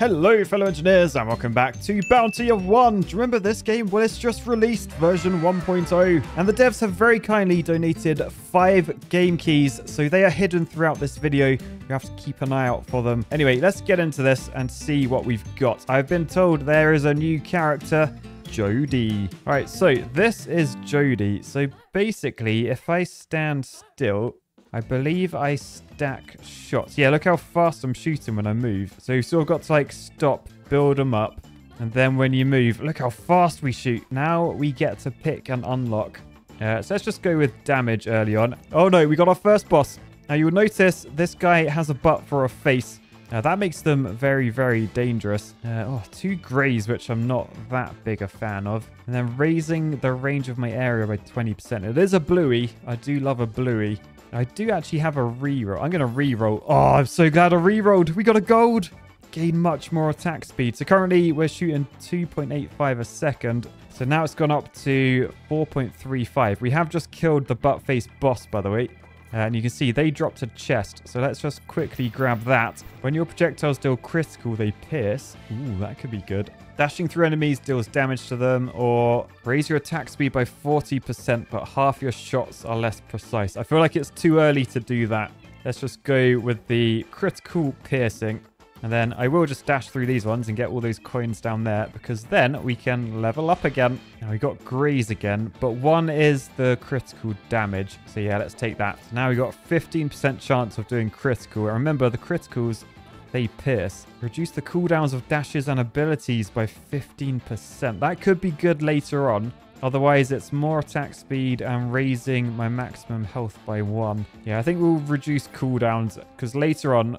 Hello, fellow engineers, and welcome back to Bounty of One. Do you remember this game? Well, it's just released version 1.0, and the devs have very kindly donated five game keys, so they are hidden throughout this video. You have to keep an eye out for them. Anyway, let's get into this and see what we've got. I've been told there is a new character, Jody. All right, so this is Jody. So basically, if I stand still, I believe I stack shots. Yeah, look how fast I'm shooting when I move. So you sort of got to like stop, build them up. And then when you move, look how fast we shoot. Now we get to pick and unlock. Uh, so let's just go with damage early on. Oh no, we got our first boss. Now you'll notice this guy has a butt for a face. Now that makes them very, very dangerous. Uh, oh, two greys, which I'm not that big a fan of. And then raising the range of my area by 20%. It is a bluey. I do love a bluey. I do actually have a reroll. I'm going to reroll. Oh, I'm so glad I rerolled. We got a gold. Gain much more attack speed. So currently we're shooting 2.85 a second. So now it's gone up to 4.35. We have just killed the butt face boss, by the way. Uh, and you can see they dropped a chest. So let's just quickly grab that. When your projectiles deal critical, they pierce. Ooh, that could be good. Dashing through enemies deals damage to them, or raise your attack speed by 40%, but half your shots are less precise. I feel like it's too early to do that. Let's just go with the critical piercing. And then I will just dash through these ones and get all those coins down there because then we can level up again. Now we got greys again, but one is the critical damage. So yeah, let's take that. So now we got 15% chance of doing critical. Remember, the criticals they pierce. Reduce the cooldowns of dashes and abilities by 15%. That could be good later on. Otherwise, it's more attack speed and raising my maximum health by one. Yeah, I think we'll reduce cooldowns because later on,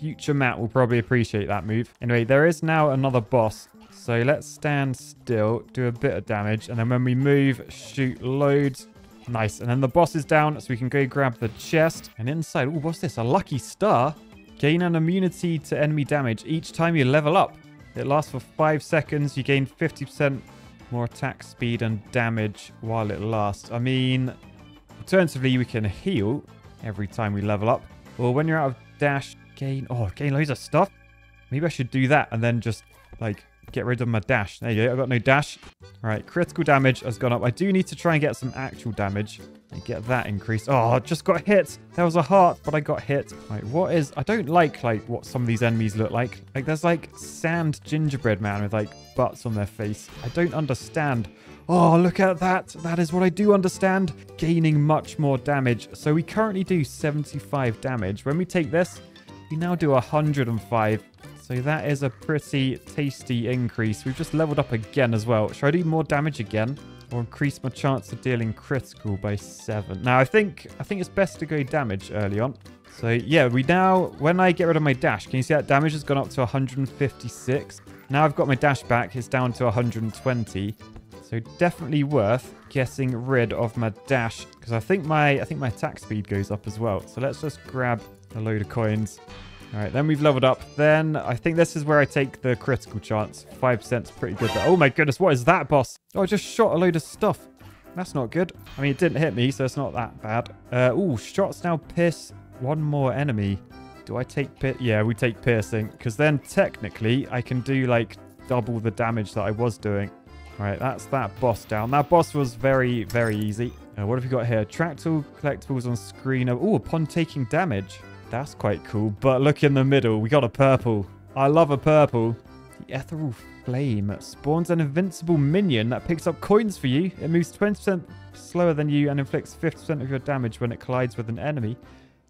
future Matt will probably appreciate that move. Anyway, there is now another boss. So let's stand still, do a bit of damage. And then when we move, shoot loads. Nice. And then the boss is down, so we can go grab the chest. And inside, oh, what's this? A lucky star? Gain an immunity to enemy damage each time you level up. It lasts for 5 seconds. You gain 50% more attack speed and damage while it lasts. I mean, alternatively, we can heal every time we level up. Or when you're out of dash, gain... Oh, gain loads of stuff. Maybe I should do that and then just, like, get rid of my dash. There you go. I've got no dash. All right, critical damage has gone up. I do need to try and get some actual damage and get that increased. Oh, I just got hit. There was a heart, but I got hit. Right, what is... I don't like, like, what some of these enemies look like. Like, there's, like, sand gingerbread man with, like, butts on their face. I don't understand. Oh, look at that. That is what I do understand. Gaining much more damage. So we currently do 75 damage. When we take this, we now do 105. So that is a pretty tasty increase. We've just leveled up again as well. Should I do more damage again? Or increase my chance of dealing critical by 7? Now, I think I think it's best to go damage early on. So, yeah, we now... When I get rid of my dash, can you see that damage has gone up to 156? Now I've got my dash back. It's down to 120. So definitely worth getting rid of my dash because I think my I think my attack speed goes up as well. So let's just grab a load of coins. All right, then we've leveled up. Then I think this is where I take the critical chance. 5% is pretty good. Oh my goodness, what is that, boss? Oh, I just shot a load of stuff. That's not good. I mean, it didn't hit me, so it's not that bad. Uh, ooh, shots now pierce one more enemy. Do I take... Yeah, we take piercing. Because then, technically, I can do, like, double the damage that I was doing. All right, that's that boss down. That boss was very, very easy. Uh, what have we got here? Track collectibles on screen. Oh, upon taking damage. That's quite cool. But look in the middle. We got a purple. I love a purple. The Ethereal Flame spawns an invincible minion that picks up coins for you. It moves 20% slower than you and inflicts 50% of your damage when it collides with an enemy.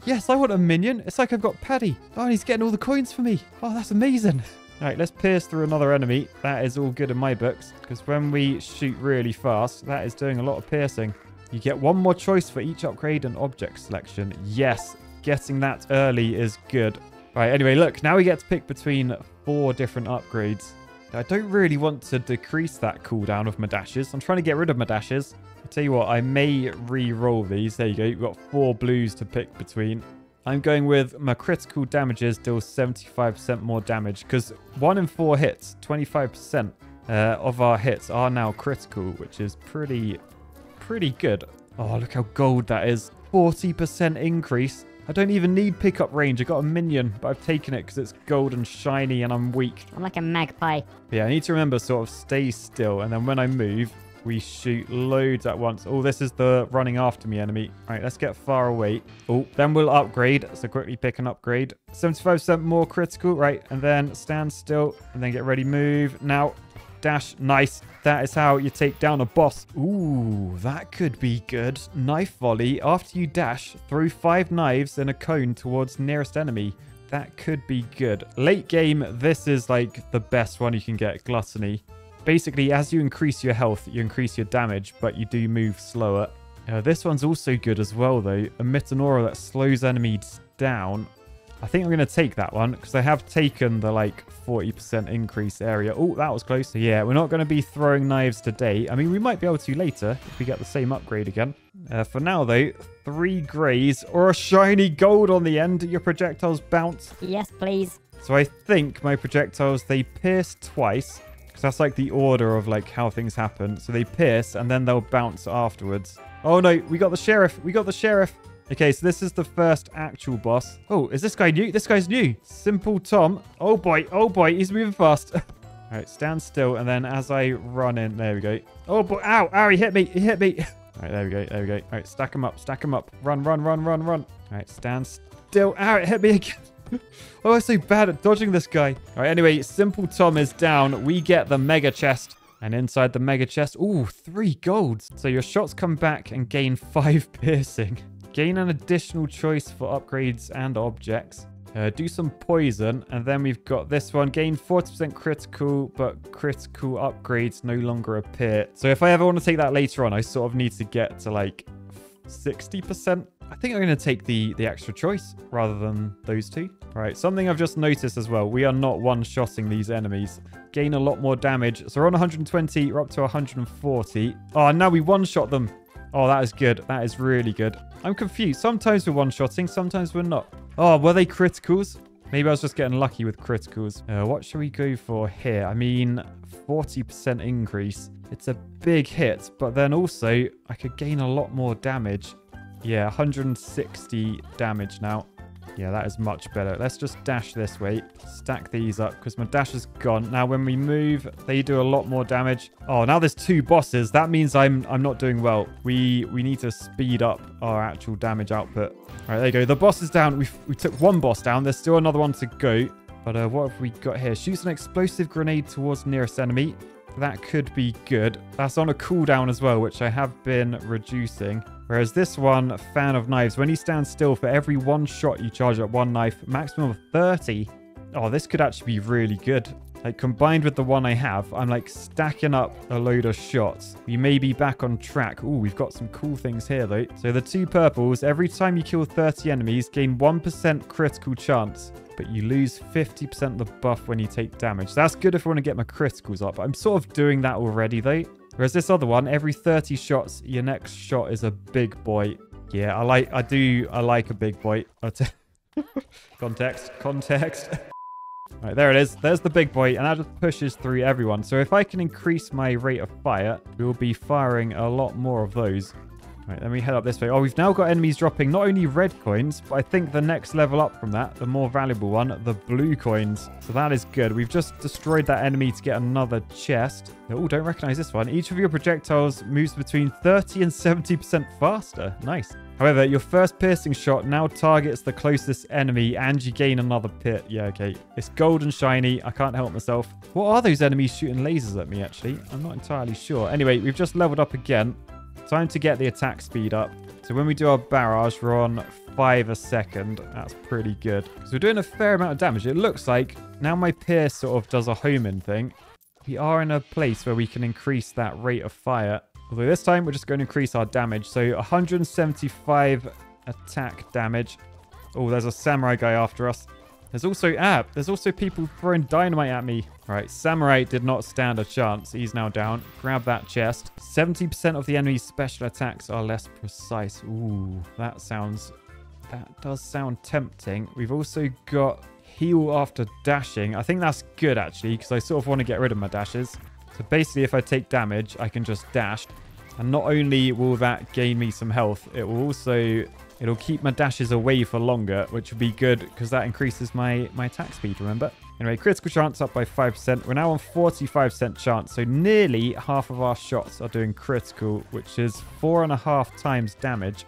Yes, I want a minion. It's like I've got Paddy. Oh, he's getting all the coins for me. Oh, that's amazing. All right, let's pierce through another enemy. That is all good in my books because when we shoot really fast, that is doing a lot of piercing. You get one more choice for each upgrade and object selection. Yes, getting that early is good. Right, anyway, look, now we get to pick between four different upgrades. I don't really want to decrease that cooldown of my dashes. I'm trying to get rid of my dashes. I tell you what, I may re-roll these. There you go. You've got four blues to pick between. I'm going with my critical damages deals 75% more damage because one in four hits, 25% uh, of our hits are now critical, which is pretty, pretty good. Oh, look how gold that is. 40% increase. I don't even need pickup range. I got a minion, but I've taken it because it's gold and shiny and I'm weak. I'm like a magpie. But yeah, I need to remember sort of stay still. And then when I move, we shoot loads at once. Oh, this is the running after me enemy. All right, let's get far away. Oh, then we'll upgrade. So quickly pick an upgrade. 75% more critical. Right, and then stand still. And then get ready, move. Now, dash. Nice. That is how you take down a boss. Ooh, that could be good. Knife volley. After you dash, throw five knives in a cone towards nearest enemy. That could be good. Late game, this is like the best one you can get, Gluttony. Basically, as you increase your health, you increase your damage, but you do move slower. Uh, this one's also good as well, though. Emit an aura that slows enemies down. I think I'm going to take that one because I have taken the like 40% increase area. Oh, that was close. Yeah, we're not going to be throwing knives today. I mean, we might be able to later if we get the same upgrade again. Uh, for now, though, three greys or a shiny gold on the end. Your projectiles bounce. Yes, please. So I think my projectiles, they pierce twice. Because that's like the order of like how things happen. So they pierce and then they'll bounce afterwards. Oh no, we got the sheriff. We got the sheriff. Okay, so this is the first actual boss. Oh, is this guy new? This guy's new. Simple Tom. Oh boy, oh boy, he's moving fast. All right, stand still, and then as I run in, there we go. Oh boy, ow, ow, he hit me, he hit me. All right, there we go, there we go. All right, stack him up, stack him up. Run, run, run, run, run. All right, stand still. Ow, it hit me again. oh, I'm so bad at dodging this guy. All right, anyway, Simple Tom is down. We get the mega chest. And inside the mega chest, ooh, three golds. So your shots come back and gain five piercing. Gain an additional choice for upgrades and objects. Uh, do some poison, and then we've got this one. Gain 40% critical, but critical upgrades no longer appear. So if I ever want to take that later on, I sort of need to get to like 60%. I think I'm going to take the, the extra choice rather than those two. Right, something I've just noticed as well. We are not one-shotting these enemies. Gain a lot more damage. So we're on 120, we're up to 140. Oh, now we one-shot them. Oh, that is good. That is really good. I'm confused. Sometimes we're one-shotting, sometimes we're not. Oh, were they criticals? Maybe I was just getting lucky with criticals. Uh, what should we go for here? I mean, 40% increase. It's a big hit, but then also I could gain a lot more damage. Yeah, 160 damage now. Yeah, that is much better. Let's just dash this way. Stack these up because my dash is gone. Now, when we move, they do a lot more damage. Oh, now there's two bosses. That means I'm I'm not doing well. We we need to speed up our actual damage output. All right, there you go. The boss is down. We we took one boss down. There's still another one to go. But uh, what have we got here? Shoots an explosive grenade towards nearest enemy. That could be good. That's on a cooldown as well, which I have been reducing. Whereas this one, Fan of Knives, when you stand still for every one shot you charge at one knife, maximum of 30. Oh, this could actually be really good. Like, combined with the one I have, I'm like stacking up a load of shots. We may be back on track. Ooh, we've got some cool things here, though. So the two purples, every time you kill 30 enemies, gain 1% critical chance but you lose 50% of the buff when you take damage. That's good if I want to get my criticals up. I'm sort of doing that already, though. Whereas this other one, every 30 shots, your next shot is a big boy. Yeah, I like, I do, I like a big boy. context, context. Right, there it is. There's the big boy, and that just pushes through everyone. So if I can increase my rate of fire, we will be firing a lot more of those. Right, then we head up this way. Oh, we've now got enemies dropping not only red coins, but I think the next level up from that, the more valuable one, the blue coins. So that is good. We've just destroyed that enemy to get another chest. Oh, don't recognize this one. Each of your projectiles moves between 30 and 70% faster. Nice. However, your first piercing shot now targets the closest enemy and you gain another pit. Yeah, okay. It's gold and shiny. I can't help myself. What are those enemies shooting lasers at me, actually? I'm not entirely sure. Anyway, we've just leveled up again. Time to get the attack speed up. So when we do our barrage, we're on 5 a second. That's pretty good. So we're doing a fair amount of damage. It looks like now my pierce sort of does a homing thing. We are in a place where we can increase that rate of fire. Although this time we're just going to increase our damage. So 175 attack damage. Oh, there's a samurai guy after us. There's also, ah, there's also people throwing dynamite at me. Right, Samurai did not stand a chance. He's now down. Grab that chest. 70% of the enemy's special attacks are less precise. Ooh, that sounds, that does sound tempting. We've also got heal after dashing. I think that's good, actually, because I sort of want to get rid of my dashes. So basically, if I take damage, I can just dash. And not only will that gain me some health, it will also it'll keep my dashes away for longer, which would be good because that increases my, my attack speed, remember? Anyway, critical chance up by 5%. We're now on 45% chance, so nearly half of our shots are doing critical, which is four and a half times damage.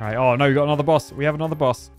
All right, oh no, we got another boss. We have another boss.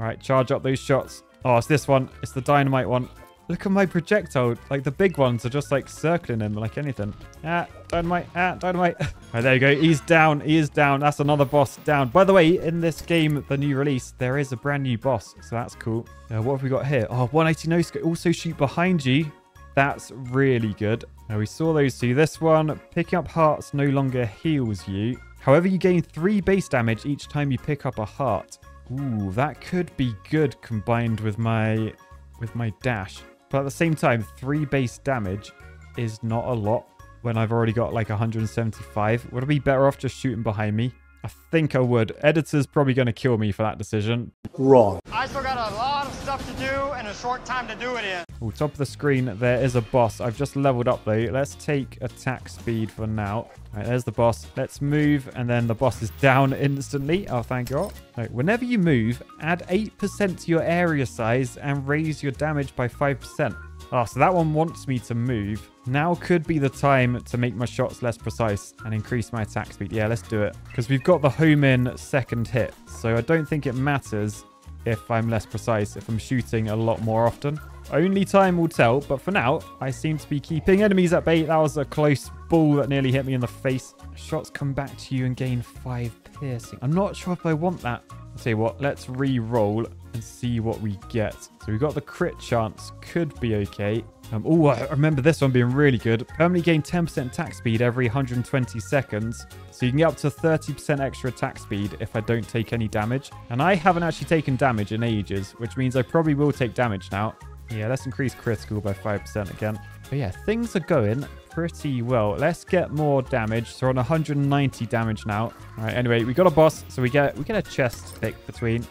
All right, charge up those shots. Oh, it's this one. It's the dynamite one. Look at my projectile. Like, the big ones are just, like, circling him like anything. Ah, dynamite. Ah, dynamite. right, there you go. He's down. He is down. That's another boss down. By the way, in this game, the new release, there is a brand new boss. So that's cool. Uh, what have we got here? Oh, 180 no scope. Also shoot behind you. That's really good. Now, we saw those two. This one, picking up hearts no longer heals you. However, you gain three base damage each time you pick up a heart. Ooh, that could be good combined with my with my dash. But at the same time, three base damage is not a lot when I've already got like 175. Would I be better off just shooting behind me? I think I would. Editor's probably going to kill me for that decision. Wrong. I still got a lot of stuff to do and a short time to do it in. Oh, top of the screen, there is a boss. I've just leveled up though. Let's take attack speed for now. There's the boss. Let's move, and then the boss is down instantly. Oh, thank God. Right, whenever you move, add 8% to your area size and raise your damage by 5%. Oh, ah, so that one wants me to move. Now could be the time to make my shots less precise and increase my attack speed. Yeah, let's do it. Because we've got the home in second hit. So I don't think it matters if I'm less precise, if I'm shooting a lot more often. Only time will tell, but for now, I seem to be keeping enemies at bay. That was a close ball that nearly hit me in the face. Shots come back to you and gain 5 piercing. I'm not sure if I want that. I'll tell you what, let's re-roll and see what we get. So we've got the crit chance. Could be okay. Um, oh, I remember this one being really good. Permanently gain 10% attack speed every 120 seconds. So you can get up to 30% extra attack speed if I don't take any damage. And I haven't actually taken damage in ages, which means I probably will take damage now. Yeah, let's increase critical by 5% again. But yeah, things are going pretty well. Let's get more damage. So we're on 190 damage now. All right, anyway, we got a boss. So we get we get a chest pick between.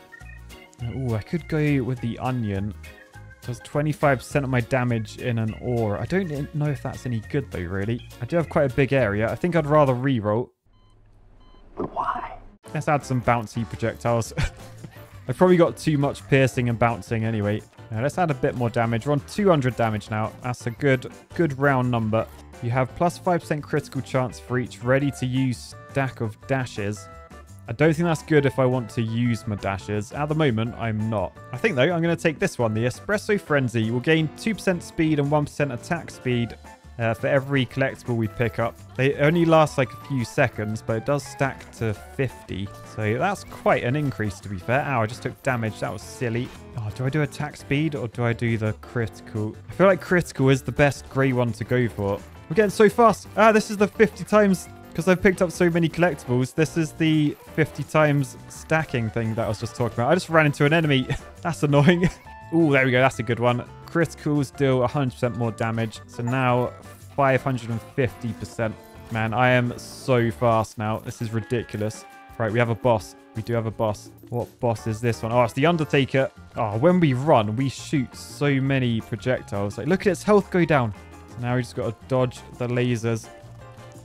Oh, I could go with the onion. Does 25% of my damage in an ore. I don't know if that's any good though, really. I do have quite a big area. I think I'd rather reroll. But why? Let's add some bouncy projectiles. I've probably got too much piercing and bouncing anyway. Now let's add a bit more damage. We're on 200 damage now. That's a good, good round number. You have plus 5% critical chance for each ready to use stack of dashes. I don't think that's good if I want to use my dashes. At the moment, I'm not. I think, though, I'm going to take this one. The Espresso Frenzy will gain 2% speed and 1% attack speed uh, for every collectible we pick up. They only last like a few seconds, but it does stack to 50. So that's quite an increase, to be fair. Ow, I just took damage. That was silly. Oh, do I do attack speed or do I do the critical? I feel like critical is the best grey one to go for. We're getting so fast. Ah, this is the 50 times because I've picked up so many collectibles, this is the 50 times stacking thing that I was just talking about. I just ran into an enemy. That's annoying. Oh, there we go. That's a good one. Criticals deal 100% more damage. So now 550%. Man, I am so fast now. This is ridiculous. Right, we have a boss. We do have a boss. What boss is this one? Oh, it's the Undertaker. Oh, when we run, we shoot so many projectiles. Like, look at its health go down. So now we just got to dodge the lasers.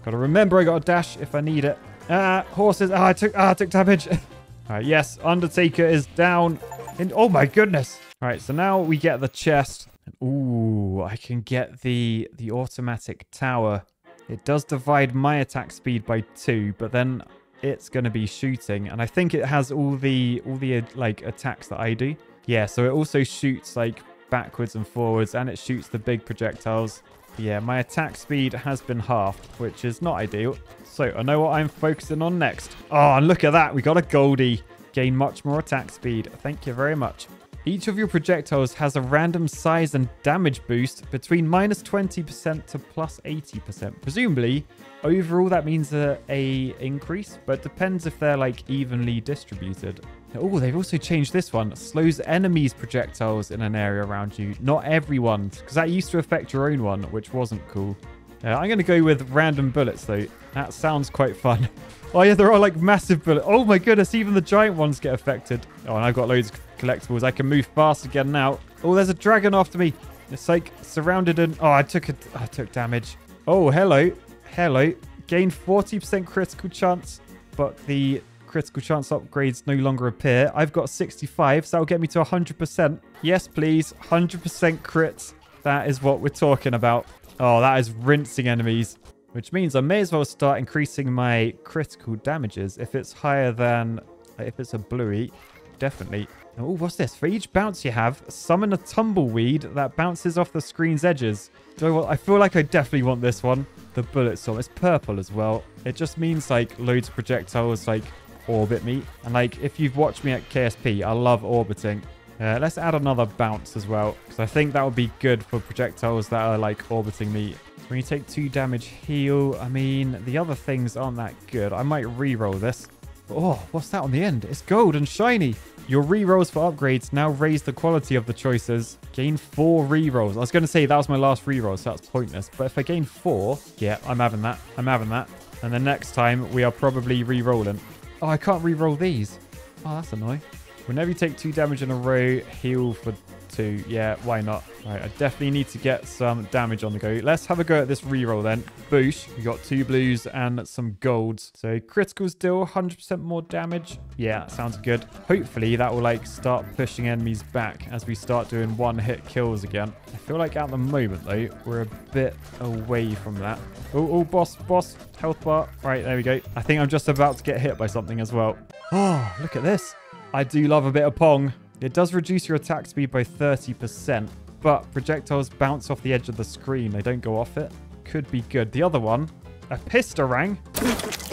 Got to remember I got a dash if I need it. Ah, horses. Ah, I took, ah, I took damage. All right, yes, Undertaker is down. And oh my goodness. All right, so now we get the chest. Ooh, I can get the the automatic tower. It does divide my attack speed by two, but then it's going to be shooting. And I think it has all the all the like attacks that I do. Yeah, so it also shoots like backwards and forwards, and it shoots the big projectiles. Yeah, my attack speed has been halved, which is not ideal. So I know what I'm focusing on next. Oh, and look at that. We got a Goldie. Gain much more attack speed. Thank you very much. Each of your projectiles has a random size and damage boost between minus 20% to plus 80%. Presumably, overall that means a, a increase, but depends if they're like evenly distributed. Oh, they've also changed this one. Slows enemies' projectiles in an area around you. Not everyone's, because that used to affect your own one, which wasn't cool. Uh, I'm going to go with random bullets, though. That sounds quite fun. oh, yeah, there are like massive bullets. Oh, my goodness, even the giant ones get affected. Oh, and I've got loads of collectibles. I can move fast again now. Oh, there's a dragon after me. It's like surrounded and... Oh, I took, a, I took damage. Oh, hello. Hello. Gain 40% critical chance, but the critical chance upgrades no longer appear. I've got 65, so that'll get me to 100%. Yes, please. 100% crits. That is what we're talking about. Oh, that is rinsing enemies. Which means I may as well start increasing my critical damages. If it's higher than... If it's a bluey, definitely. Oh, what's this? For each bounce you have, summon a tumbleweed that bounces off the screen's edges. Want, I feel like I definitely want this one. The bullet storm. It's purple as well. It just means like loads of projectiles like orbit me. And like if you've watched me at KSP, I love orbiting. Uh, let's add another bounce as well. Because I think that would be good for projectiles that are like orbiting me. When you take two damage heal, I mean, the other things aren't that good. I might re-roll this. Oh, what's that on the end? It's gold and shiny. Your re-rolls for upgrades now raise the quality of the choices. Gain four re-rolls. I was going to say that was my last re-roll, so that's pointless. But if I gain four, yeah, I'm having that. I'm having that. And the next time, we are probably re-rolling. Oh, I can't re-roll these. Oh, that's annoying. Whenever you take two damage in a row, heal for two. Yeah, why not? Right, I definitely need to get some damage on the go. Let's have a go at this reroll then. Boosh. We got two blues and some golds. So critical still, 100% more damage. Yeah, sounds good. Hopefully that will like start pushing enemies back as we start doing one hit kills again. I feel like at the moment though, we're a bit away from that. Oh, oh, boss, boss, health bar. Right, there we go. I think I'm just about to get hit by something as well. Oh, look at this. I do love a bit of Pong. It does reduce your attack speed by 30%, but projectiles bounce off the edge of the screen. They don't go off it. Could be good. The other one, a Pistarang.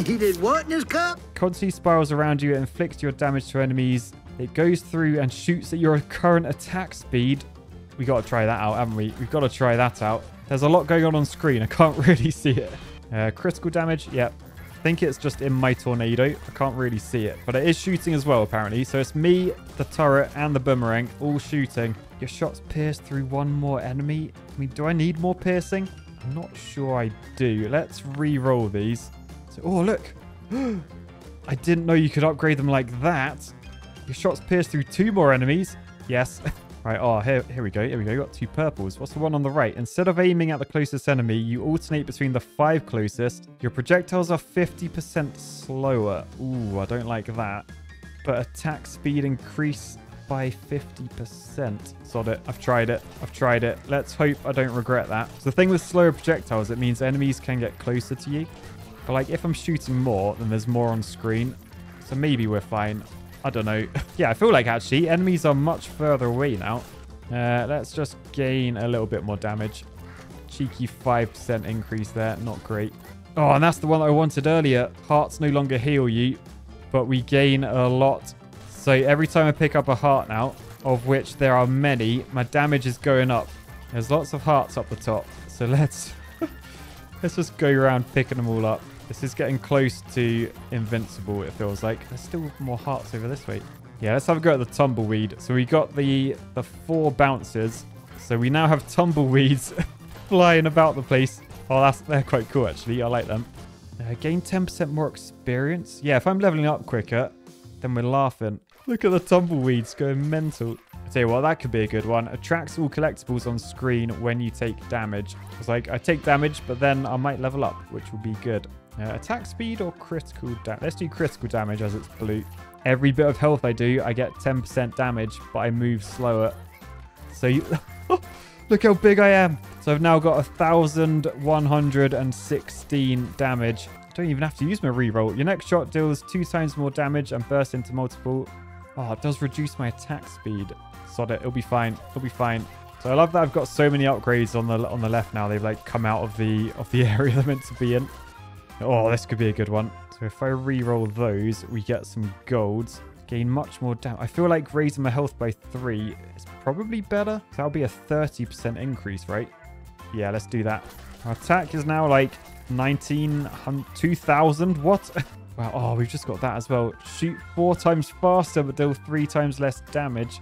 he did what in his cup? Constantly spirals around you and inflicts your damage to enemies. It goes through and shoots at your current attack speed. We got to try that out, haven't we? We've got to try that out. There's a lot going on on screen. I can't really see it. Uh, critical damage. Yep think it's just in my tornado. I can't really see it, but it is shooting as well, apparently. So it's me, the turret, and the boomerang all shooting. Your shots pierce through one more enemy. I mean, do I need more piercing? I'm not sure I do. Let's re-roll these. So, oh, look. I didn't know you could upgrade them like that. Your shots pierce through two more enemies. Yes. Right, oh, here, here we go. Here we go. We got two purples. What's the one on the right? Instead of aiming at the closest enemy, you alternate between the five closest. Your projectiles are 50% slower. Ooh, I don't like that. But attack speed increase by 50%. Sod it. I've tried it. I've tried it. Let's hope I don't regret that. So the thing with slower projectiles, it means enemies can get closer to you. But like if I'm shooting more, then there's more on screen. So maybe we're fine. I don't know. yeah, I feel like actually enemies are much further away now. Uh, let's just gain a little bit more damage. Cheeky 5% increase there. Not great. Oh, and that's the one that I wanted earlier. Hearts no longer heal you, but we gain a lot. So every time I pick up a heart now, of which there are many, my damage is going up. There's lots of hearts up the top. So let's let's just go around picking them all up. This is getting close to invincible, it feels like. There's still more hearts over this way. Yeah, let's have a go at the tumbleweed. So we got the, the four bouncers. So we now have tumbleweeds flying about the place. Oh, that's they're quite cool, actually. I like them. Uh, gain 10% more experience. Yeah, if I'm leveling up quicker, then we're laughing. Look at the tumbleweeds going mental. I tell you what, that could be a good one. Attracts all collectibles on screen when you take damage. It's like, I take damage, but then I might level up, which would be good. Uh, attack speed or critical damage? Let's do critical damage as it's blue. Every bit of health I do, I get 10% damage, but I move slower. So you... look how big I am. So I've now got 1,116 damage. I don't even have to use my reroll. Your next shot deals two times more damage and bursts into multiple. Oh, it does reduce my attack speed. Sod it. It'll be fine. It'll be fine. So I love that I've got so many upgrades on the on the left now. They've like come out of the of the area they're meant to be in. Oh, this could be a good one. So if I re-roll those, we get some golds. Gain much more damage. I feel like raising my health by three is probably better. That'll be a 30% increase, right? Yeah, let's do that. Our attack is now like 19, 2000. What? wow. Oh, we've just got that as well. Shoot four times faster, but deal three times less damage.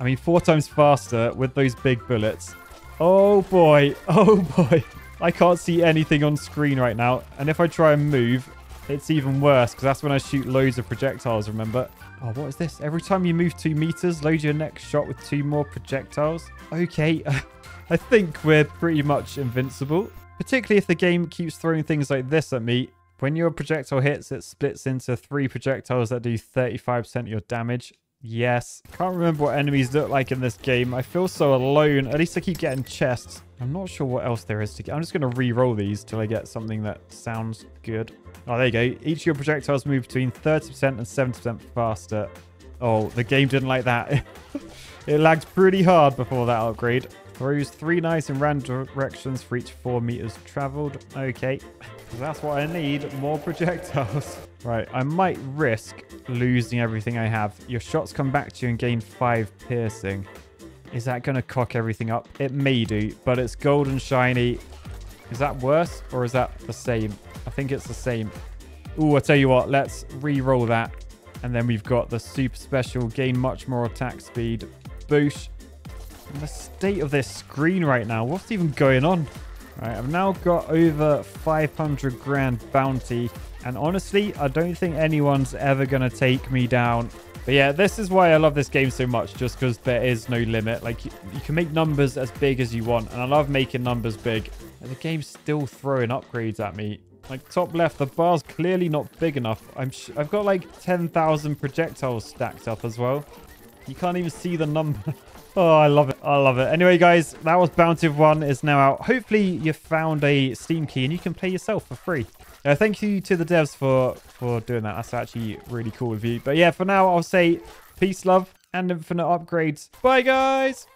I mean, four times faster with those big bullets. Oh, boy. Oh, boy. I can't see anything on screen right now. And if I try and move, it's even worse because that's when I shoot loads of projectiles, remember? Oh, what is this? Every time you move two meters, load your next shot with two more projectiles. Okay, I think we're pretty much invincible. Particularly if the game keeps throwing things like this at me. When your projectile hits, it splits into three projectiles that do 35% of your damage. Yes. Can't remember what enemies look like in this game. I feel so alone. At least I keep getting chests. I'm not sure what else there is to get. I'm just going to re-roll these till I get something that sounds good. Oh, there you go. Each of your projectiles move between 30% and 70% faster. Oh, the game didn't like that. it lagged pretty hard before that upgrade. Throws three knives in random directions for each four meters traveled. Okay, that's what I need. More projectiles. Right, I might risk losing everything I have. Your shots come back to you and gain five piercing. Is that going to cock everything up? It may do, but it's golden shiny. Is that worse or is that the same? I think it's the same. Oh, I tell you what, let's re-roll that. And then we've got the super special, gain much more attack speed. Boosh. And the state of this screen right now, what's even going on? All right, I've now got over 500 grand bounty. And honestly, I don't think anyone's ever going to take me down. But yeah, this is why I love this game so much, just because there is no limit. Like, you, you, can make numbers as big as you want, and I love making numbers big. And the game's still throwing upgrades at me. Like, top left, the bar's clearly not big enough. I'm I've got, like, 10,000 projectiles stacked up as well. You can't even see the number. Oh, I love it. I love it. Anyway, guys, that was Bounty of One is now out. Hopefully, you found a Steam key and you can play yourself for free. Uh, thank you to the devs for, for doing that. That's actually really cool of you. But yeah, for now, I'll say peace, love, and infinite upgrades. Bye, guys.